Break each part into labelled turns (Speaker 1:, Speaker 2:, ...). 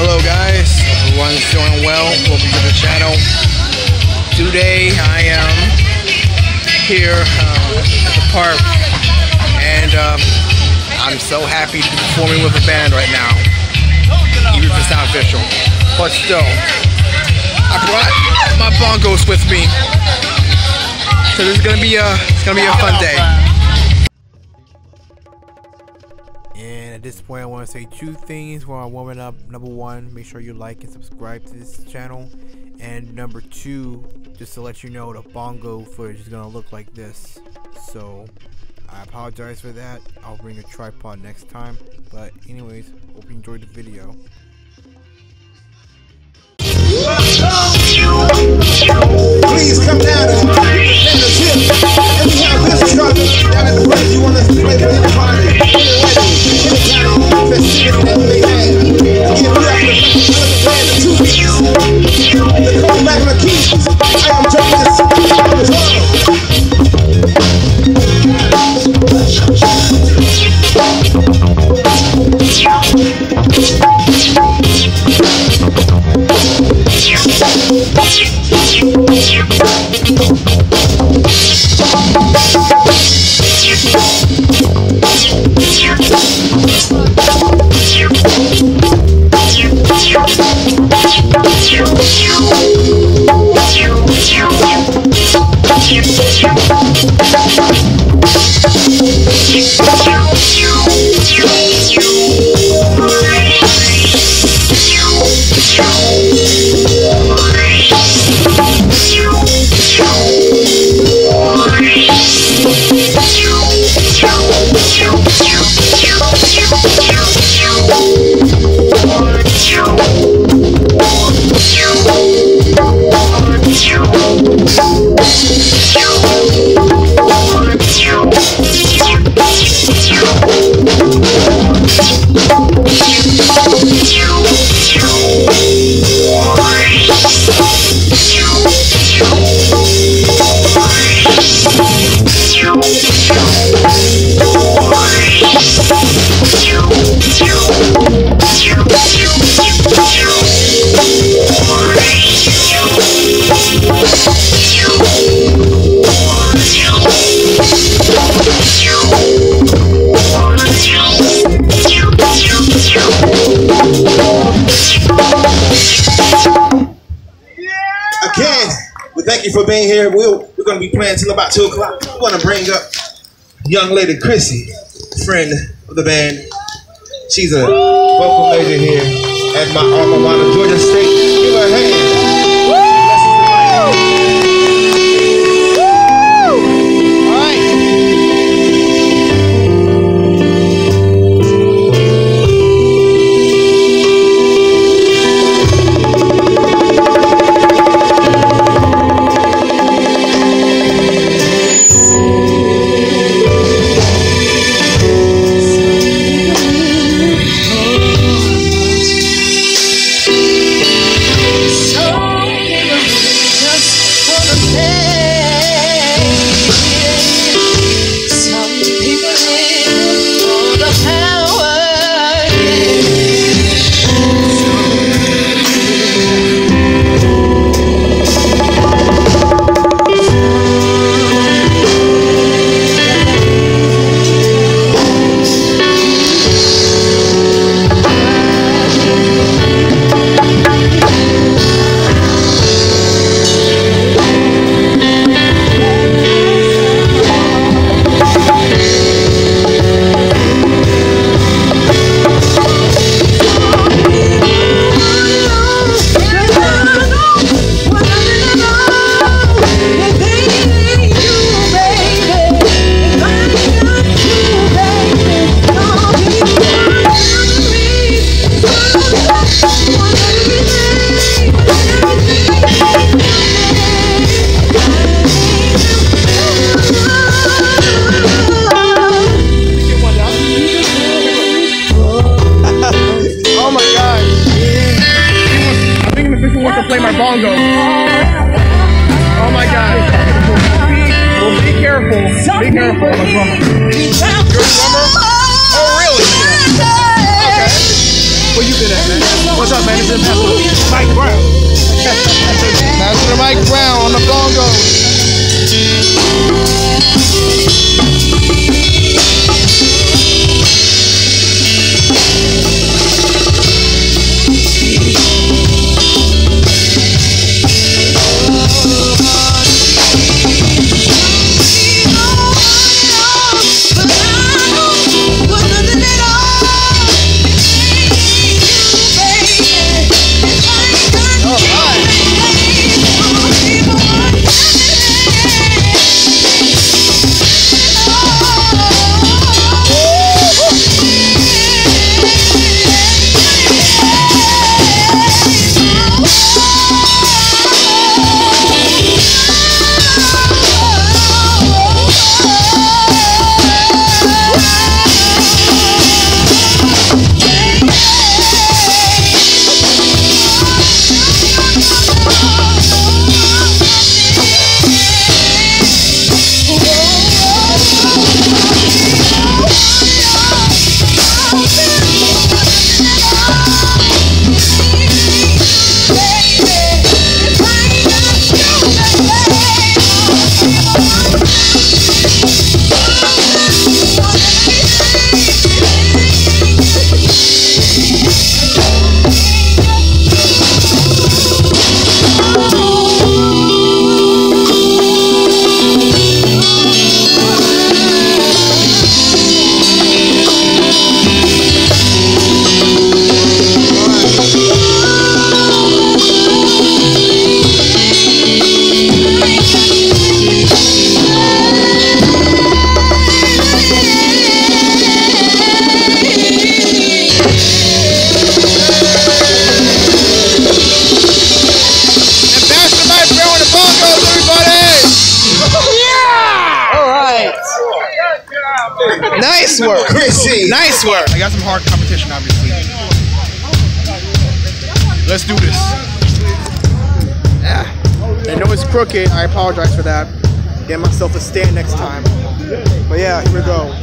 Speaker 1: Hello guys, everyone's doing well. Welcome to the channel. Today I am here uh, at the park and um, I'm so happy to be performing with a band right now. Even if it's not official. But still, I brought my bongos with me. So this is gonna be a it's gonna be a fun day. At this point, I want to say two things while I'm warming up. Number one, make sure you like and subscribe to this channel. And number two, just to let you know, the bongo footage is going to look like this. So, I apologize for that. I'll bring a tripod next time. But anyways, hope you enjoyed the video.
Speaker 2: Please come down and tip. And we have this down at the you want us to Again, we thank you for being here. We'll, we're going to be playing till about 2 o'clock. We want to bring up young lady Chrissy, friend of the band. She's a vocal major here at my alma mater, Georgia State. Give her a hand.
Speaker 1: My bongo. Oh my god. Well, be careful. Be careful. I'm drummer. You're drummer? Oh, really? Okay. Well, you do that, man. What's up, man? Master Mike Brown. Master Mike Brown on the bongo. Nice work,
Speaker 2: Chrissy.
Speaker 1: Nice work. I got some hard competition, obviously. Let's do this. Yeah. I know it's crooked. I apologize for that. Get myself a stand next time. But yeah, here we go.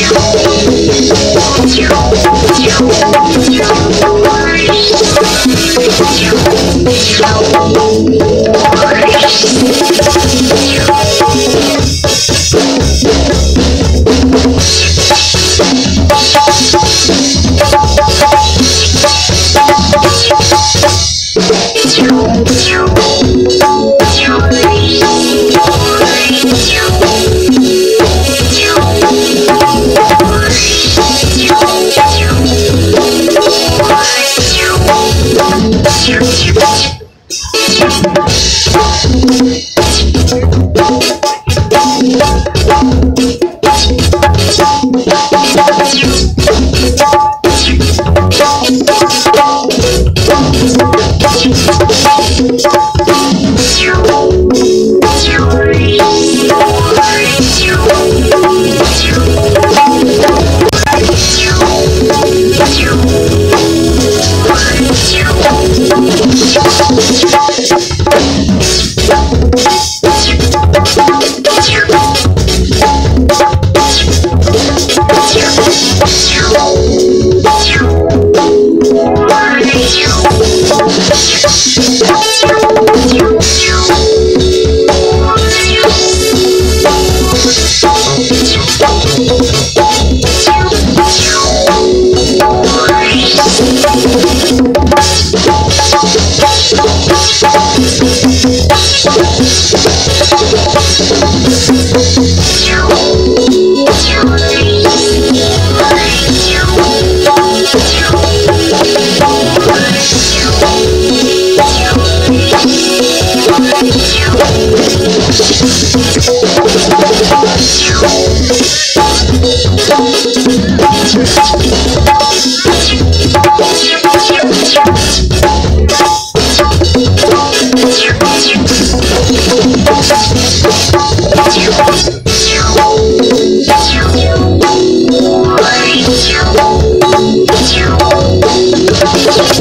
Speaker 1: you.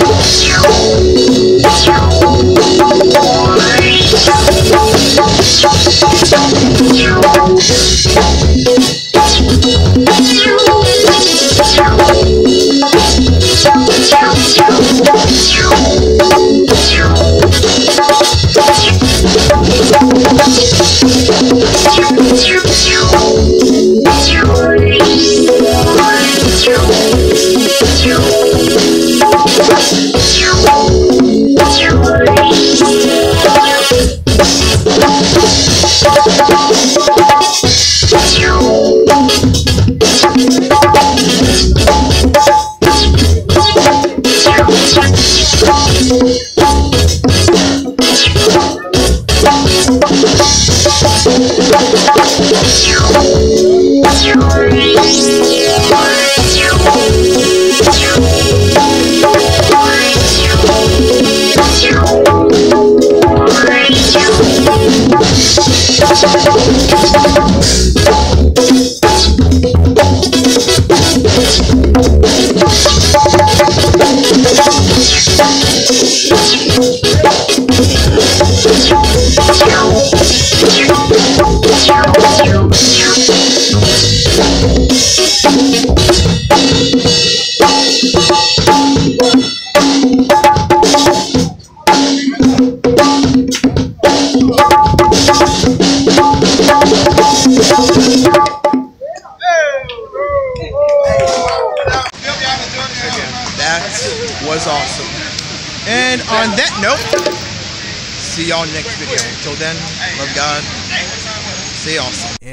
Speaker 1: That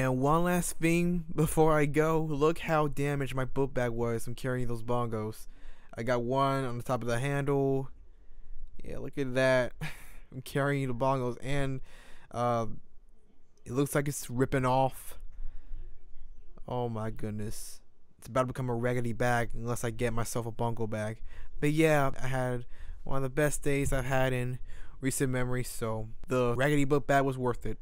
Speaker 1: And one last thing before I go, look how damaged my book bag was from carrying those bongos. I got one on the top of the handle. Yeah, look at that. I'm carrying the bongos and uh, it looks like it's ripping off. Oh my goodness. It's about to become a raggedy bag unless I get myself a bongo bag. But yeah, I had one of the best days I've had in recent memory, so the raggedy book bag was worth it.